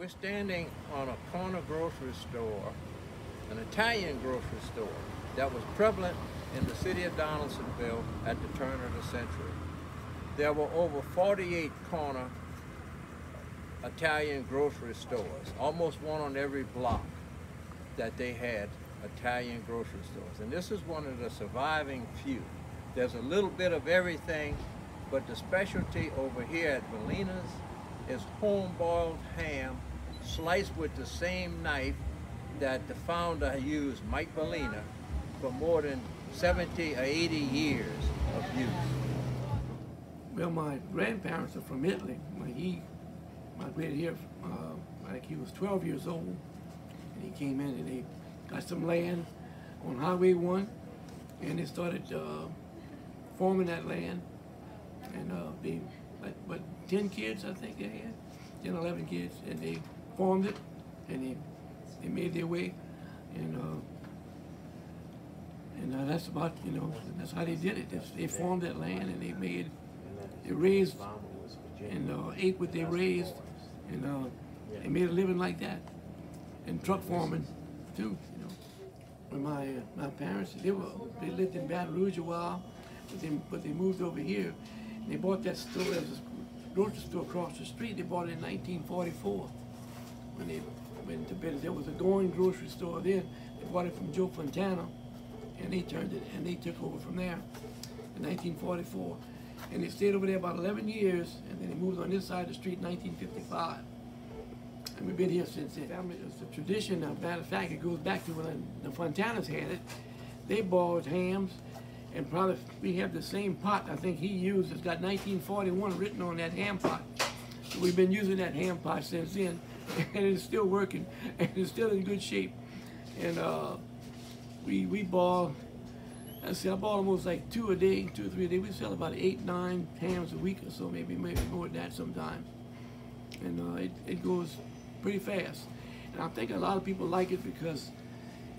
We're standing on a corner grocery store, an Italian grocery store that was prevalent in the city of Donaldsonville at the turn of the century. There were over 48 corner Italian grocery stores, almost one on every block that they had Italian grocery stores. And this is one of the surviving few. There's a little bit of everything, but the specialty over here at Bellina's is home-boiled ham sliced with the same knife that the founder used, Mike Bellina, for more than 70 or 80 years of use. Well, my grandparents are from Italy. When he migrated here, uh, I think he was 12 years old, and he came in and they got some land on Highway 1, and they started uh, farming that land. And uh, they, like, what, 10 kids, I think they had, 10, 11 kids, and they farmed it, and they, they made their way, and uh, and uh, that's about, you know, that's how they did it. They, they farmed that land, and they made, they raised and uh, ate what they raised, and uh, they made a living like that, and truck farming too, you know. When my uh, my parents, they were they lived in Baton Rouge a while, but they but they moved over here. And they bought that store. Was a grocery store across the street. They bought it in 1944 when they went to business. There was a going grocery store then. They bought it from Joe Fontana, and they turned it and they took over from there in 1944. And they stayed over there about 11 years, and then they moved on this side of the street in 1955. And we've been here since then. Family, it's a tradition. As a matter of fact, it goes back to when the Fontanas had it. They boiled hams, and probably we have the same pot I think he used. It's got 1941 written on that ham pot. So we've been using that ham pot since then, and it's still working, and it's still in good shape. And uh, we we boil. I see, I bought almost like two a day, two or three a day. We sell about eight, nine hams a week or so, maybe maybe more than that sometimes. And uh, it, it goes pretty fast. And I think a lot of people like it because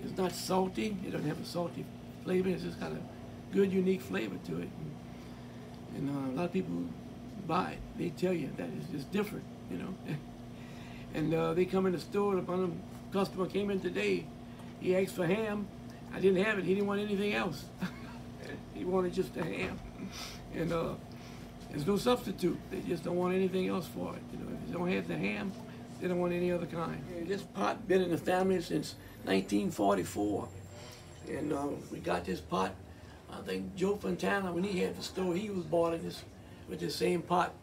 it's not salty. It doesn't have a salty flavor. It's just got a good, unique flavor to it. And, and uh, a lot of people buy it. They tell you that it's, just different, you know. and uh, they come in the store. One customer came in today. He asked for ham. I didn't have it. He didn't want anything else. he wanted just the ham. And uh, there's no substitute. They just don't want anything else for it. You know, if they don't have the ham, they don't want any other kind. This pot been in the family since 1944. And uh, we got this pot. I think Joe Fontana, when he had the store, he was boiling this with the same pot.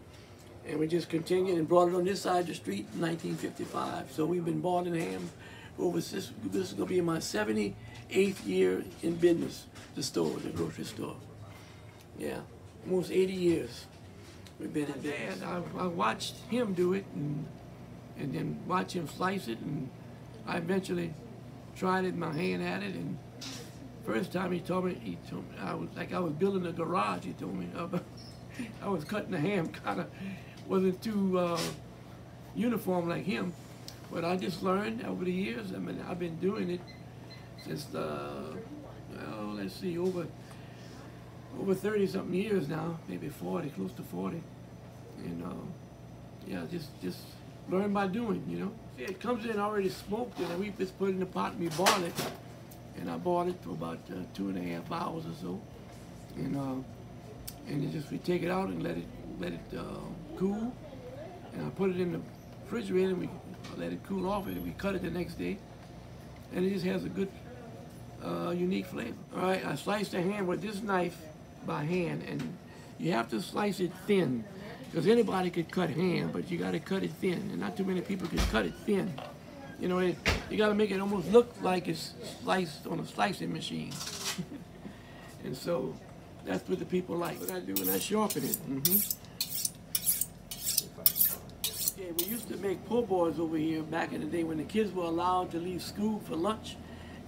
And we just continued and brought it on this side of the street in 1955. So we've been boiling ham over this. This is going to be my 78th year in business, the store, the grocery store. Yeah, almost 80 years we've been in business. I, I watched him do it and, and then watch him slice it. And I eventually tried it, my hand at it. And first time he told me, he told me, I was like I was building a garage, he told me. I was cutting the ham, kind of wasn't too uh, uniform like him. But I just learned over the years. I mean, I've been doing it since, uh, well, let's see, over over 30 something years now, maybe 40, close to 40. And uh, yeah, just just learn by doing, you know. See, it comes in already smoked, and we just put it in the pot and we boil it. And I boiled it for about uh, two and a half hours or so. And uh, and just we take it out and let it let it uh, cool. And I put it in the refrigerator and we let it cool off and we cut it the next day. And it just has a good, uh, unique flavor. All right, I sliced the ham with this knife by hand and you have to slice it thin because anybody could cut ham, but you got to cut it thin and not too many people can cut it thin. You know, it, you got to make it almost look like it's sliced on a slicing machine. and so that's what the people like. What I do when I sharpen it. Mm -hmm. Yeah, we used to make po' boys over here back in the day when the kids were allowed to leave school for lunch,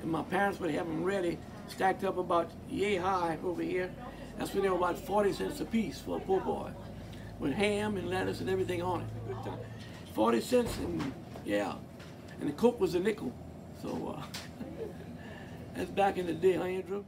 and my parents would have them ready, stacked up about yay high over here. That's when they were about 40 cents a piece for a po' boy, with ham and lettuce and everything on it. 40 cents, and yeah, and the Coke was a nickel. So uh, that's back in the day, huh, Andrew?